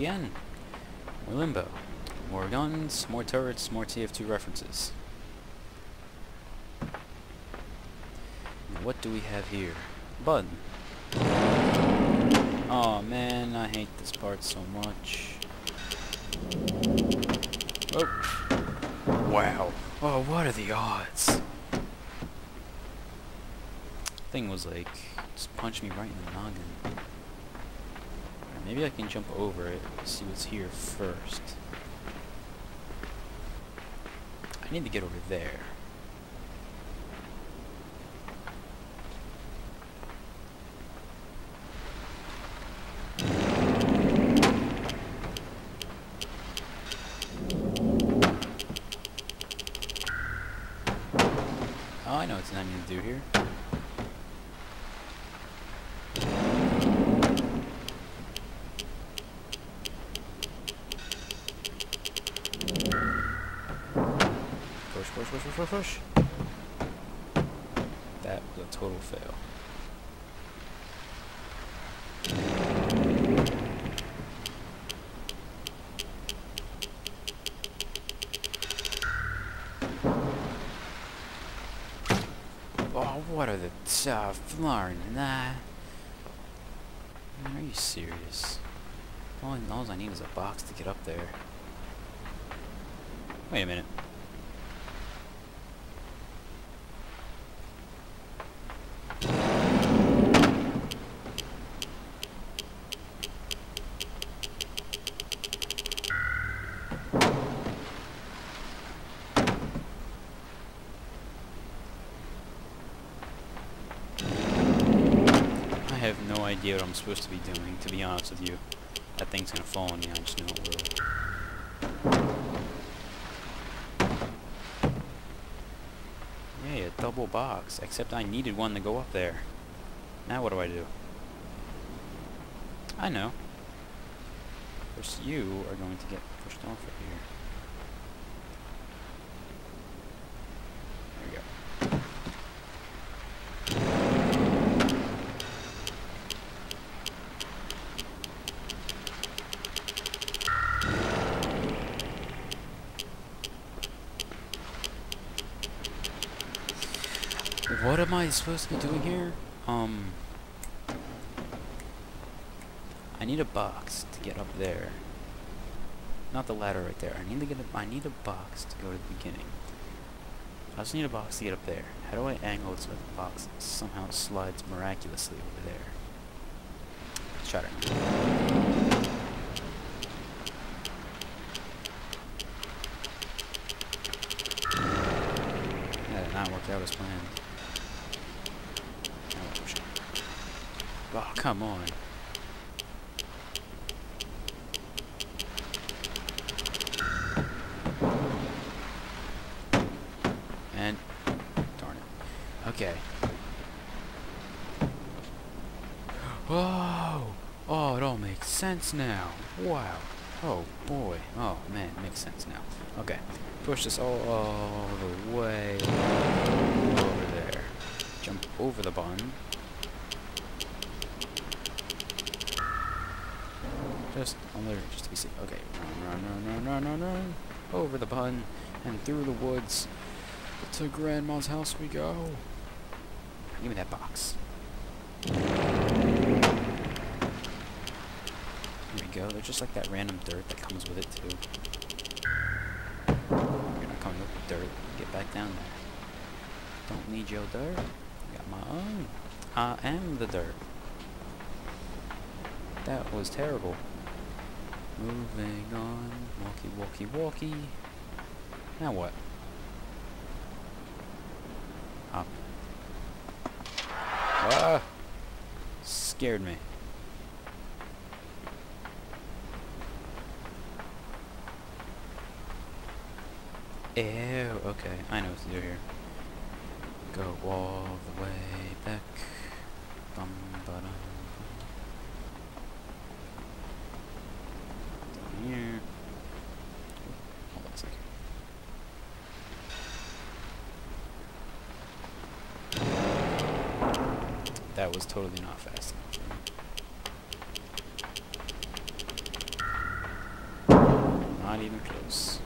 again. More Limbo. More guns, more turrets, more TF2 references. What do we have here? Bud. Oh man, I hate this part so much. Oh. Wow. Oh, what are the odds? Thing was like, just punch me right in the noggin. Maybe I can jump over it, see what's here first. I need to get over there. Oh, I know what I need to do here. Push, That was a total fail. Oh, what are the uh, flarn? Nah. Are you serious? All, all I need is a box to get up there. Wait a minute. I have no idea what I'm supposed to be doing, to be honest with you. That thing's gonna fall on me, I just know it will. Yay, a double box. Except I needed one to go up there. Now what do I do? I know. First you are going to get pushed off right here. There we go. What am I supposed to be doing here? Um... I need a box to get up there. Not the ladder right there. I need to get a, I need a box to go to the beginning. I just need a box to get up there. How do I angle it so the box somehow slides miraculously over there? Shut it. That did not work out as planned. Now what push it. Oh, come on. And darn it. Okay. Whoa! Oh, it all makes sense now. Wow. Oh boy. Oh man, it makes sense now. Okay. Push this all, all the way over there. Jump over the bun. Just on little, just to be safe. Okay. Run, run, run, run, run, run. Over the bun and through the woods. To Grandma's house we go. Give me that box. There we go. They're just like that random dirt that comes with it too. You're not coming with dirt. Get back down there. Don't need your dirt. I got my own. I am the dirt. That was terrible. Moving on. Walkie, walkie, walkie. Now what? Up. Ah! Scared me. Ew, okay, I know what to do here. Go all the way back. Bum ba dum. Down here. Hold on a second. That was totally not fast. Not even close.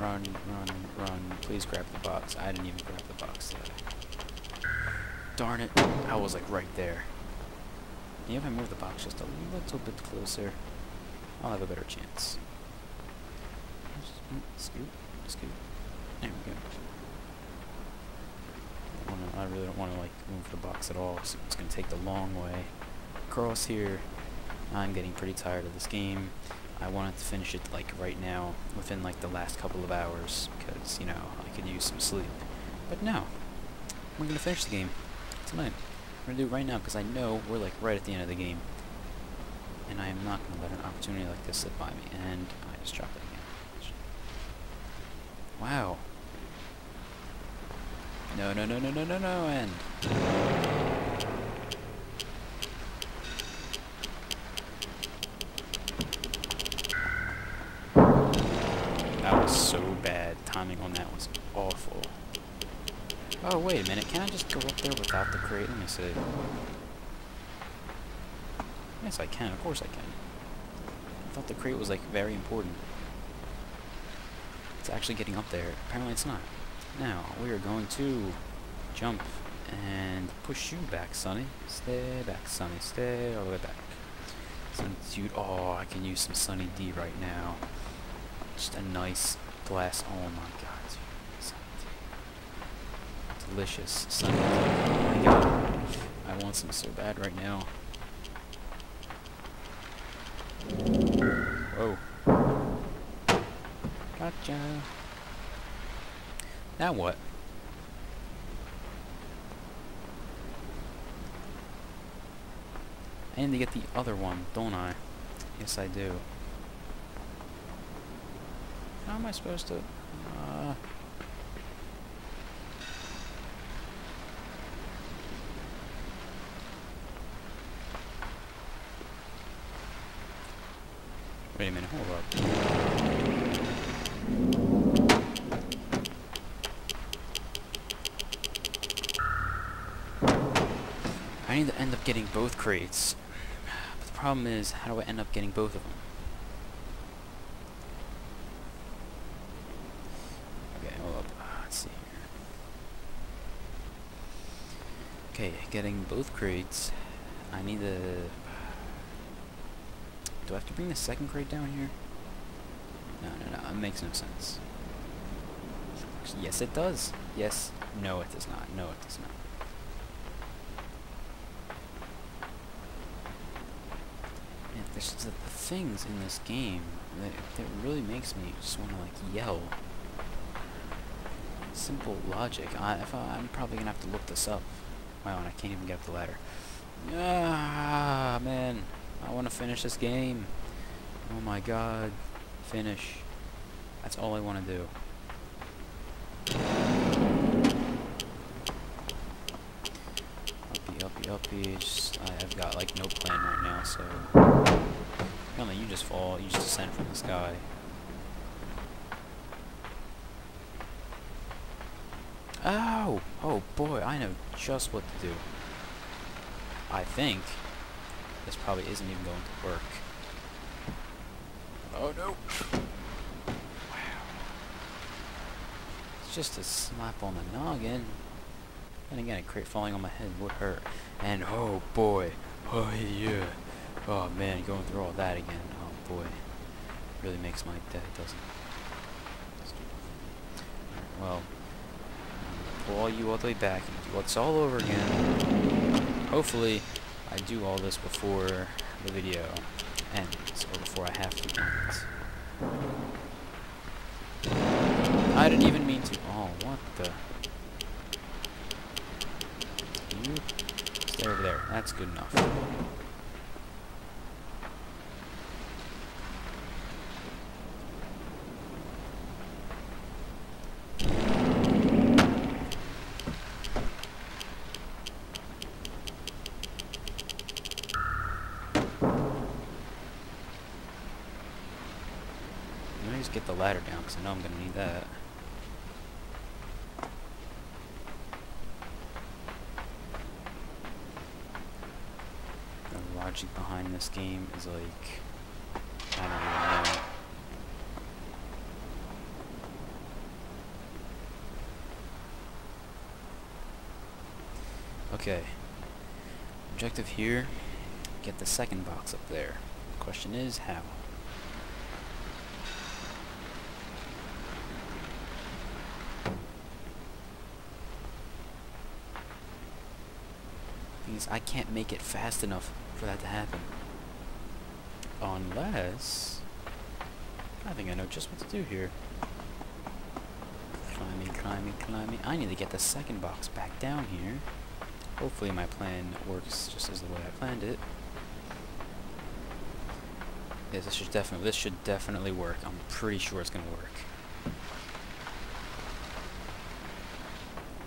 Run, run. Please grab the box. I didn't even grab the box today. Darn it. I was like right there. And if I move the box just a little bit closer, I'll have a better chance. Scoot, scoot. There we go. Oh, I, wanna, I really don't want to like move the box at all, so it's going to take the long way across here. I'm getting pretty tired of this game. I wanted to finish it like right now, within like the last couple of hours, because, you know, I could use some sleep. But no, we're to finish the game tonight. We're to do it right now, because I know we're like right at the end of the game. And I am not to let an opportunity like this slip by me. And I just dropped it again. Wow. No, no, no, no, no, no, no, and... That was so bad. Timing on that was awful. Oh, wait a minute. Can I just go up there without the crate? Let me see. Yes, I can. Of course I can. I thought the crate was, like, very important. It's actually getting up there. Apparently it's not. Now, we are going to jump and push you back, Sonny. Stay back, Sonny. Stay all the way back. Sunny dude. Oh, I can use some Sunny D right now. Just a nice glass. Oh my god. Delicious Oh my god. I want some so bad right now. Whoa. Gotcha. Now what? I need to get the other one, don't I? Yes, I do. How am I supposed to... Uh... Wait a minute, hold up. I need to end up getting both crates. But the problem is, how do I end up getting both of them? Okay, hold up. Uh, let's see here. Okay, getting both crates. I need to... Do I have to bring the second crate down here? No, no, no. It makes no sense. Yes, it does. Yes. No, it does not. No, it does not. Man, there's the, the things in this game that, that really makes me just want to like yell. Simple logic. I, I, I'm probably gonna have to look this up. Wow, and I can't even get up the ladder. Ah, man. I want to finish this game. Oh my god. Finish. That's all I want to do. Uppy, uppy, I, I've got like no plan right now, so. Apparently you just fall, you just descend from the sky. Oh! Oh boy, I know just what to do. I think this probably isn't even going to work. Oh no! Wow. It's just a slap on the noggin. And again, a crate falling on my head would hurt. And oh boy, oh yeah. Oh man, going through all that again. Oh boy. Really makes my day, doesn't it? Well, all you all the way back and do it's all over again. Hopefully, I do all this before the video ends, or before I have to end. I didn't even mean to. Oh, what the? You stay over there. That's good enough. just get the ladder down, because I know I'm going to need that. The logic behind this game is like... I don't even know. Okay. Objective here, get the second box up there. Question is, how? Because I can't make it fast enough for that to happen. Unless... I think I know just what to do here. Climbing, climbing, climbing. I need to get the second box back down here. Hopefully my plan works just as the way I planned it. Yeah, this should definitely this should definitely work. I'm pretty sure it's gonna work.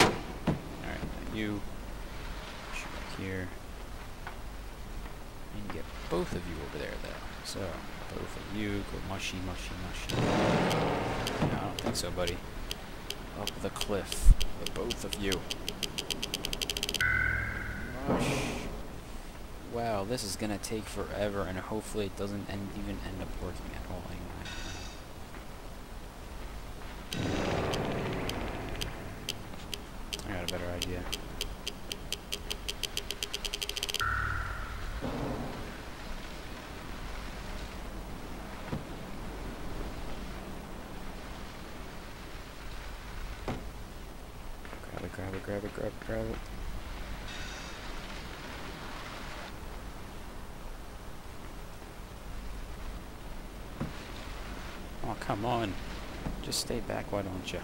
Alright, you here. And get both of you over there though. So both of you go mushy, mushy, mushy. No, I don't think so, buddy. Up the cliff. The both of you. Rush. Wow, this is gonna take forever, and hopefully it doesn't end, even end up working at all anyway. I got a better idea. Grab it, Oh, come on. Just stay back, why don't you?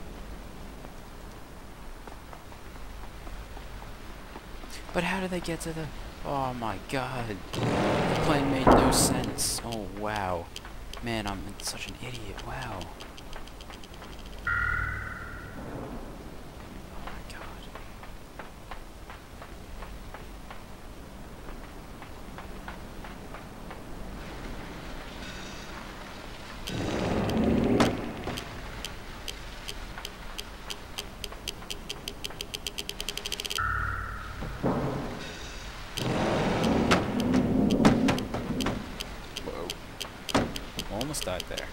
But how did they get to the... Oh my god. The plane made no sense. Oh, wow. Man, I'm such an idiot. Wow. Oh my god. Whoa. Almost died there.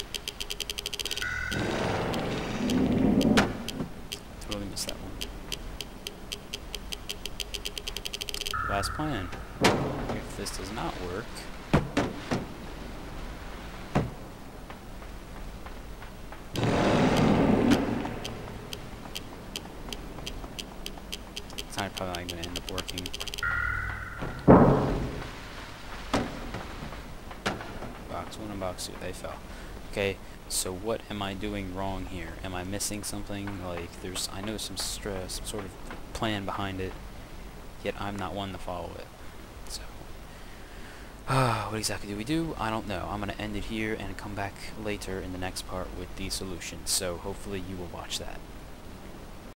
Totally missed that one. Last plan. If this does not work... It's not probably not going to end up working. Two, they fell. Okay, so what am I doing wrong here? Am I missing something? Like, there's, I know some stress, some sort of plan behind it, yet I'm not one to follow it. So, what exactly do we do? I don't know. I'm going to end it here and come back later in the next part with the solution. So, hopefully you will watch that.